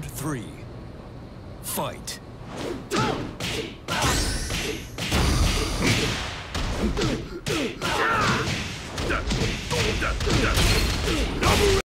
Round three. Fight.